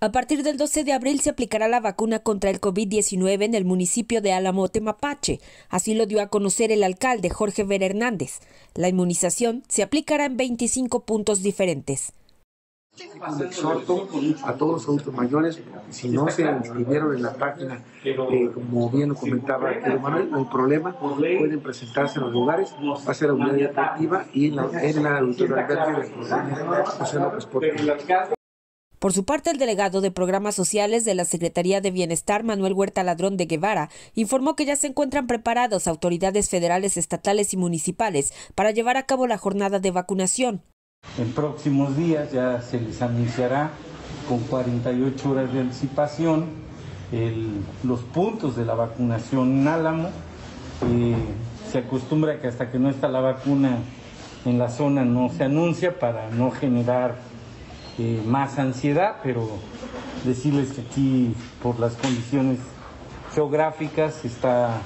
A partir del 12 de abril se aplicará la vacuna contra el COVID-19 en el municipio de Álamo, Temapache. Así lo dio a conocer el alcalde Jorge Ver Hernández. La inmunización se aplicará en 25 puntos diferentes. Exhorto a todos los adultos mayores, si no se inscribieron en la página, eh, como bien lo comentaba Manuel, no hay problema, pueden presentarse en los lugares, va a ser la unidad educativa y en la, en la José López Portillo. Por su parte, el delegado de Programas Sociales de la Secretaría de Bienestar, Manuel Huerta Ladrón de Guevara, informó que ya se encuentran preparados autoridades federales, estatales y municipales para llevar a cabo la jornada de vacunación. En próximos días ya se les anunciará con 48 horas de anticipación los puntos de la vacunación en Álamo. Eh, se acostumbra que hasta que no está la vacuna en la zona no se anuncia para no generar eh, más ansiedad, pero decirles que aquí por las condiciones geográficas está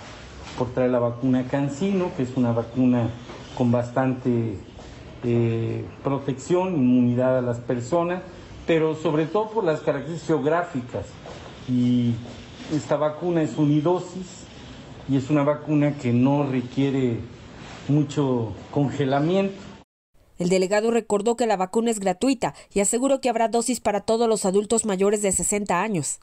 por traer la vacuna Cancino, que es una vacuna con bastante eh, protección, inmunidad a las personas, pero sobre todo por las características geográficas. Y esta vacuna es unidosis y es una vacuna que no requiere mucho congelamiento el delegado recordó que la vacuna es gratuita y aseguró que habrá dosis para todos los adultos mayores de 60 años.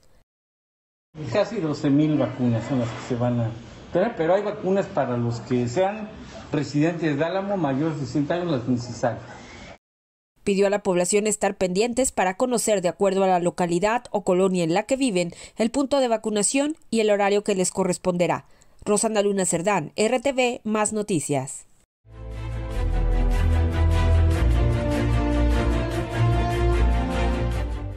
Casi 12.000 vacunas son las que se van a tener, pero hay vacunas para los que sean residentes de Álamo mayores de 60 años las necesarias. Pidió a la población estar pendientes para conocer, de acuerdo a la localidad o colonia en la que viven, el punto de vacunación y el horario que les corresponderá. Rosana Luna Cerdán, RTV, más noticias.